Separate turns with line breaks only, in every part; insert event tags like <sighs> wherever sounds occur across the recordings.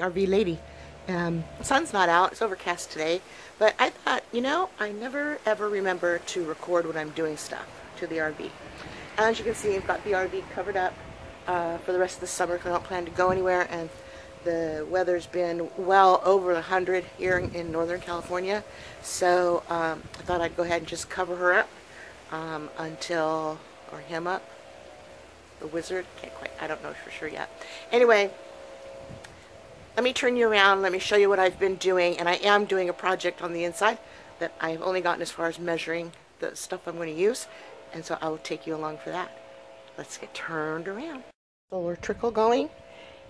RV lady. Um, sun's not out, it's overcast today, but I thought, you know, I never ever remember to record when I'm doing stuff to the RV. As you can see, I've got the RV covered up uh, for the rest of the summer because I don't plan to go anywhere, and the weather's been well over 100 here in, in Northern California, so um, I thought I'd go ahead and just cover her up um, until, or him up, the wizard, can't quite, I don't know for sure yet. Anyway, let me turn you around, let me show you what I've been doing, and I am doing a project on the inside that I've only gotten as far as measuring the stuff I'm going to use, and so I will take you along for that. Let's get turned around. Solar trickle going,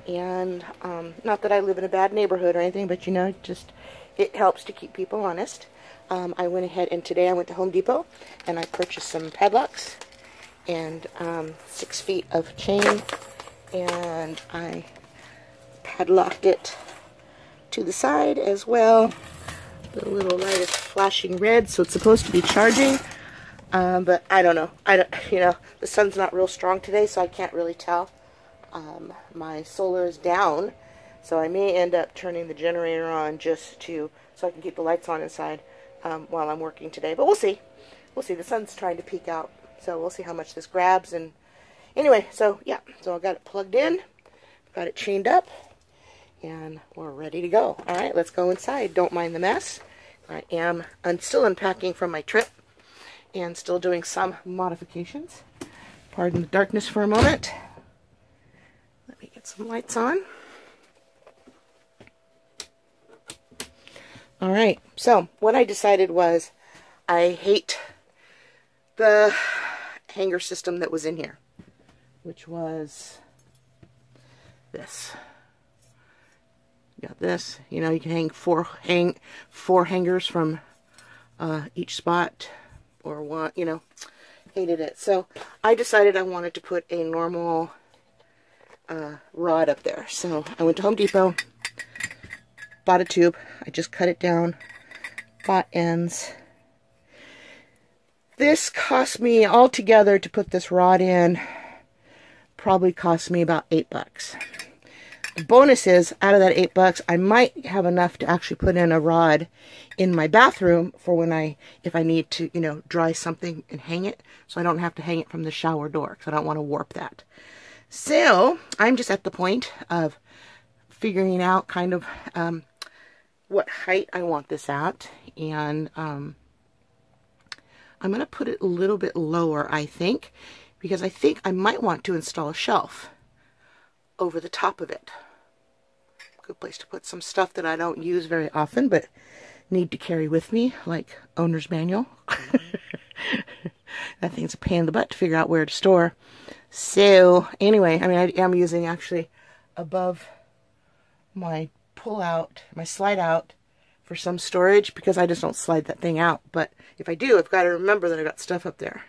and um, not that I live in a bad neighborhood or anything, but you know, just it helps to keep people honest. Um, I went ahead and today I went to Home Depot and I purchased some padlocks and um, six feet of chain and I padlocked it to the side as well. The little light is flashing red, so it's supposed to be charging. Um, but I don't know. I don't, you know, the sun's not real strong today, so I can't really tell. Um, my solar is down, so I may end up turning the generator on just to, so I can keep the lights on inside um, while I'm working today. But we'll see. We'll see. The sun's trying to peek out, so we'll see how much this grabs. And anyway, so yeah, so I got it plugged in, got it chained up, and we're ready to go. All right, let's go inside. Don't mind the mess. I am I'm still unpacking from my trip and still doing some modifications. Pardon the darkness for a moment. Let me get some lights on. All right, so what I decided was I hate the hanger system that was in here, which was this got this. You know, you can hang four hang four hangers from uh, each spot or one, you know, hated it. So I decided I wanted to put a normal uh, rod up there. So I went to Home Depot, bought a tube. I just cut it down, bought ends. This cost me altogether to put this rod in, probably cost me about eight bucks. Bonus is, out of that eight bucks, I might have enough to actually put in a rod in my bathroom for when I, if I need to, you know, dry something and hang it, so I don't have to hang it from the shower door, because I don't want to warp that. So, I'm just at the point of figuring out kind of um, what height I want this at, and um, I'm going to put it a little bit lower, I think, because I think I might want to install a shelf over the top of it. Good place to put some stuff that I don't use very often, but need to carry with me, like owner's manual. <laughs> that thing's a pain in the butt to figure out where to store. So, anyway, I mean, I am using actually above my pull out, my slide out for some storage because I just don't slide that thing out. But if I do, I've got to remember that I've got stuff up there.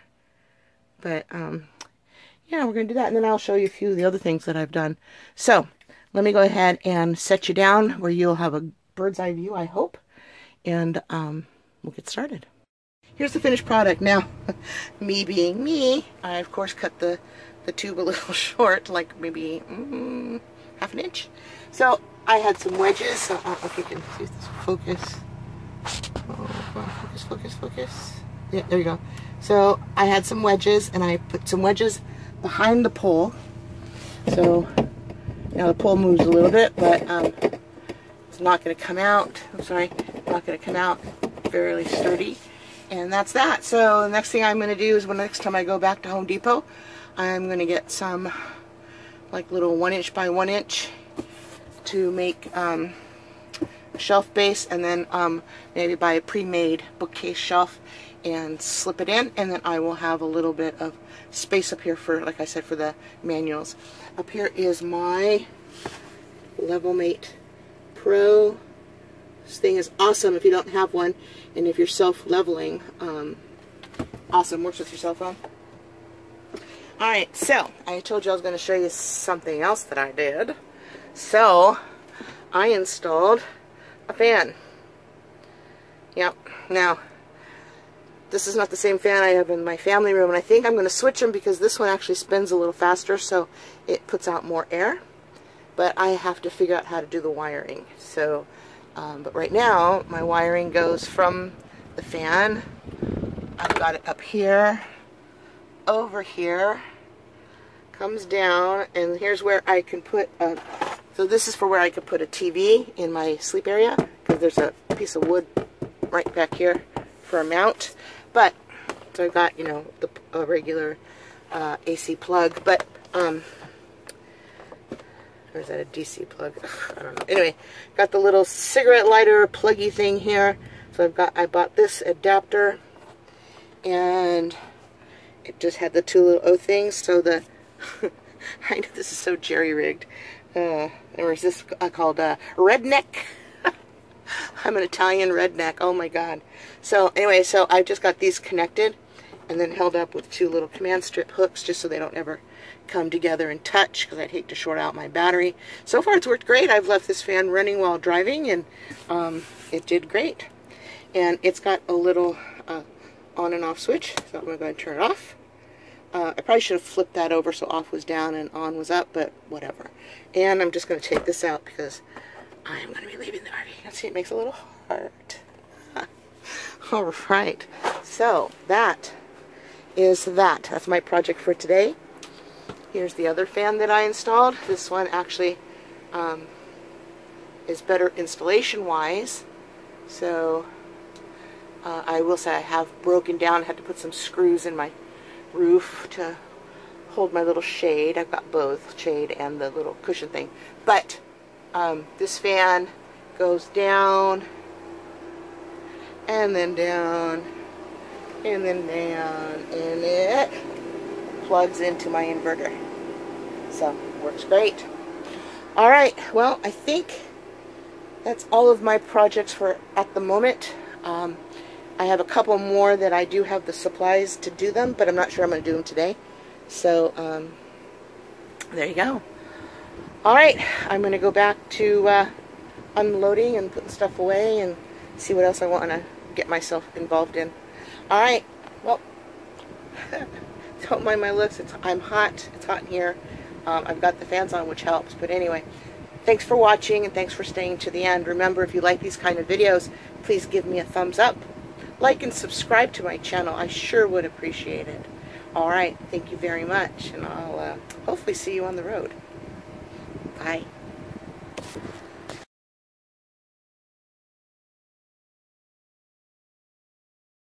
But, um, yeah, we're going to do that. And then I'll show you a few of the other things that I've done. So, let me go ahead and set you down where you'll have a bird's eye view, I hope. And um, we'll get started. Here's the finished product. Now, <laughs> me being me, I of course cut the, the tube a little <laughs> short, like maybe mm, half an inch. So I had some wedges. So I don't know if you can this focus. Oh, focus, focus, focus. Yeah, there you go. So I had some wedges and I put some wedges behind the pole. So now the pole moves a little bit, but um, it's not going to come out. I'm sorry, not going to come out fairly sturdy. And that's that. So the next thing I'm going to do is when next time I go back to Home Depot, I'm going to get some like little one inch by one inch to make um, a shelf base and then um, maybe buy a pre-made bookcase shelf and slip it in and then I will have a little bit of space up here for, like I said, for the manuals. Up here is my Levelmate Pro. This thing is awesome if you don't have one and if you're self-leveling. Um, awesome, works with your cell phone. Alright, so I told you I was going to show you something else that I did. So, I installed a fan. Yep, now this is not the same fan I have in my family room, and I think I'm going to switch them because this one actually spins a little faster, so it puts out more air. but I have to figure out how to do the wiring. So, um, but right now, my wiring goes from the fan. I've got it up here, over here, comes down, and here's where I can put a, so this is for where I could put a TV in my sleep area, because there's a piece of wood right back here for a mount. But, so I've got, you know, the a regular uh, AC plug, but, um, or is that a DC plug? <sighs> I don't know. Anyway, got the little cigarette lighter pluggy thing here. So I've got, I bought this adapter, and it just had the two little O things, so the, <laughs> I know this is so jerry-rigged, uh, or is this uh, called uh, redneck? <laughs> I'm an Italian redneck, oh my god. So anyway, so I just got these connected, and then held up with two little command strip hooks just so they don't ever come together and touch because I'd hate to short out my battery. So far it's worked great. I've left this fan running while driving and um, it did great. And it's got a little uh, on and off switch, so I'm going to turn it off. Uh, I probably should have flipped that over so off was down and on was up, but whatever. And I'm just going to take this out because I'm going to be leaving the RV. See, it makes a little heart. <laughs> All right, so that is that. That's my project for today. Here's the other fan that I installed. This one actually um, is better installation-wise. So uh, I will say I have broken down, had to put some screws in my roof to hold my little shade. I've got both, shade and the little cushion thing. But um, this fan goes down and then down and then down and it plugs into my inverter. So works great. All right well I think that's all of my projects for at the moment. Um, I have a couple more that I do have the supplies to do them but I'm not sure I'm going to do them today. So um, there you go all right I'm going to go back to uh, unloading and putting stuff away and see what else I want to get myself involved in Alright, well, <laughs> don't mind my looks. It's, I'm hot. It's hot in here. Um, I've got the fans on, which helps. But anyway, thanks for watching and thanks for staying to the end. Remember, if you like these kind of videos, please give me a thumbs up. Like and subscribe to my channel. I sure would appreciate it. Alright, thank you very much. And I'll uh, hopefully see you on the road. はい。